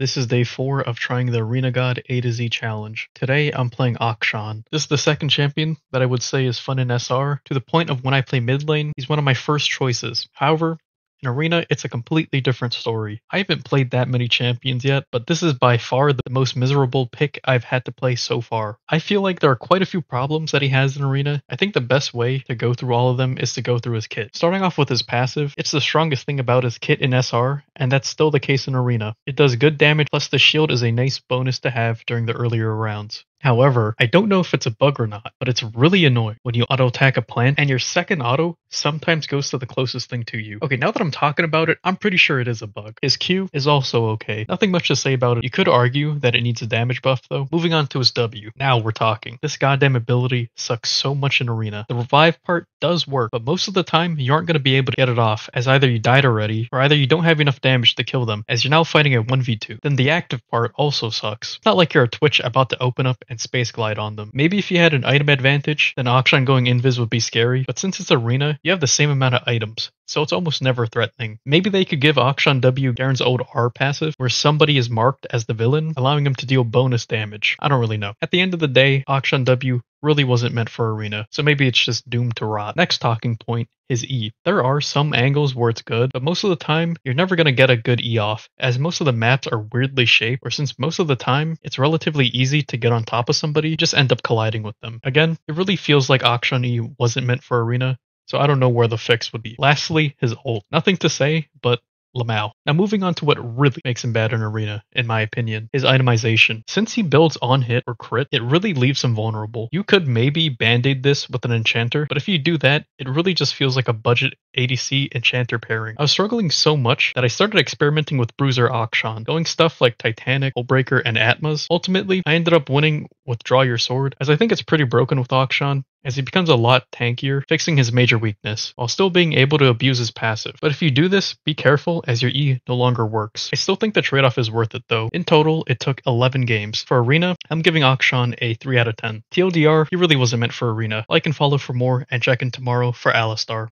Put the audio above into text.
This is day 4 of trying the Arena God A to Z challenge. Today I'm playing Akshan. This is the second champion that I would say is fun in SR, to the point of when I play mid lane, he's one of my first choices. However, in Arena, it's a completely different story. I haven't played that many champions yet, but this is by far the most miserable pick I've had to play so far. I feel like there are quite a few problems that he has in Arena. I think the best way to go through all of them is to go through his kit. Starting off with his passive, it's the strongest thing about his kit in SR, and that's still the case in Arena. It does good damage, plus the shield is a nice bonus to have during the earlier rounds. However, I don't know if it's a bug or not, but it's really annoying when you auto attack a plant and your second auto sometimes goes to the closest thing to you. Okay, now that I'm talking about it, I'm pretty sure it is a bug. His Q is also okay. Nothing much to say about it. You could argue that it needs a damage buff though. Moving on to his W. Now we're talking. This goddamn ability sucks so much in arena. The revive part does work, but most of the time you aren't going to be able to get it off as either you died already or either you don't have enough damage to kill them as you're now fighting a 1v2. Then the active part also sucks. It's not like you're a Twitch about to open up and space glide on them. Maybe if you had an item advantage, then Akshan going invis would be scary, but since it's arena, you have the same amount of items, so it's almost never threatening. Maybe they could give Akshan W Garen's old R passive, where somebody is marked as the villain, allowing him to deal bonus damage. I don't really know. At the end of the day, Akshan W really wasn't meant for arena, so maybe it's just doomed to rot. Next talking point is E. There are some angles where it's good, but most of the time, you're never going to get a good E off, as most of the maps are weirdly shaped, or since most of the time, it's relatively easy to get on top of somebody, just end up colliding with them. Again, it really feels like Akshan E wasn't meant for arena, so I don't know where the fix would be. Lastly, his ult. Nothing to say, but Lamau. Now moving on to what really makes him bad in Arena, in my opinion, his itemization. Since he builds on hit or crit, it really leaves him vulnerable. You could maybe band-aid this with an enchanter, but if you do that, it really just feels like a budget ADC enchanter pairing. I was struggling so much that I started experimenting with Bruiser Akshan, going stuff like Titanic, Hullbreaker, and Atmas. Ultimately, I ended up winning with Draw Your Sword, as I think it's pretty broken with Akshan, as he becomes a lot tankier, fixing his major weakness, while still being able to abuse his passive. But if you do this, be careful as your E no longer works. I still think the trade-off is worth it though. In total, it took 11 games. For Arena, I'm giving Akshan a 3 out of 10. TLDR, he really wasn't meant for Arena. Like and follow for more, and check in tomorrow for Alistar.